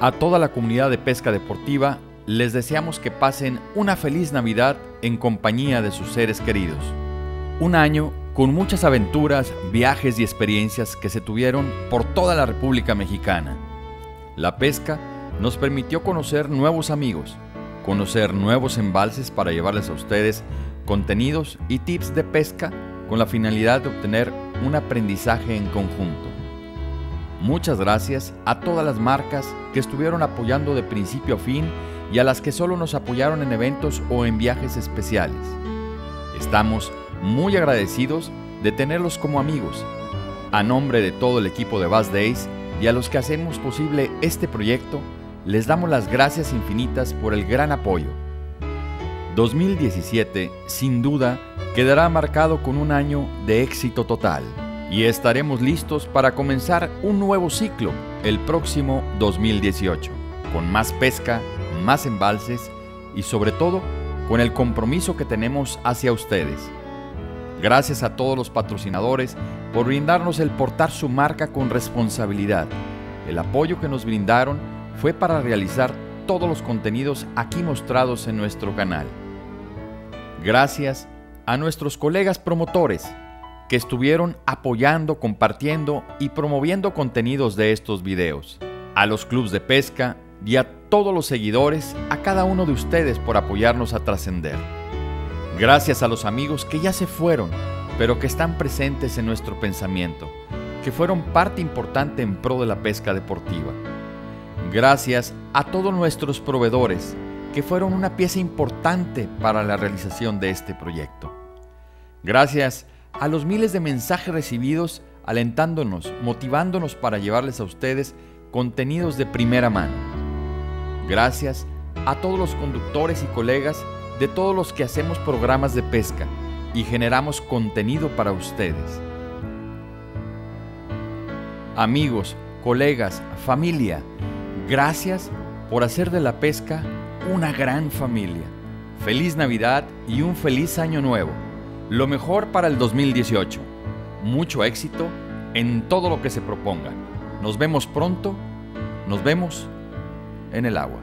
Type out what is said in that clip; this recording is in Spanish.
A toda la comunidad de pesca deportiva les deseamos que pasen una feliz Navidad en compañía de sus seres queridos. Un año con muchas aventuras, viajes y experiencias que se tuvieron por toda la República Mexicana. La pesca nos permitió conocer nuevos amigos, conocer nuevos embalses para llevarles a ustedes contenidos y tips de pesca con la finalidad de obtener un aprendizaje en conjunto. Muchas gracias a todas las marcas que estuvieron apoyando de principio a fin y a las que solo nos apoyaron en eventos o en viajes especiales. Estamos muy agradecidos de tenerlos como amigos. A nombre de todo el equipo de Bass Days y a los que hacemos posible este proyecto, les damos las gracias infinitas por el gran apoyo. 2017, sin duda, quedará marcado con un año de éxito total y estaremos listos para comenzar un nuevo ciclo el próximo 2018, con más pesca, más embalses y sobre todo con el compromiso que tenemos hacia ustedes. Gracias a todos los patrocinadores por brindarnos el portar su marca con responsabilidad. El apoyo que nos brindaron fue para realizar todos los contenidos aquí mostrados en nuestro canal. Gracias a nuestros colegas promotores que estuvieron apoyando, compartiendo y promoviendo contenidos de estos videos, a los clubes de pesca y a todos los seguidores, a cada uno de ustedes por apoyarnos a trascender. Gracias a los amigos que ya se fueron, pero que están presentes en nuestro pensamiento, que fueron parte importante en pro de la pesca deportiva. Gracias a todos nuestros proveedores, que fueron una pieza importante para la realización de este proyecto. Gracias a los miles de mensajes recibidos alentándonos, motivándonos para llevarles a ustedes contenidos de primera mano. Gracias a todos los conductores y colegas de todos los que hacemos programas de pesca y generamos contenido para ustedes. Amigos, colegas, familia, gracias por hacer de la pesca una gran familia. Feliz Navidad y un feliz año nuevo. Lo mejor para el 2018. Mucho éxito en todo lo que se proponga. Nos vemos pronto. Nos vemos en el agua.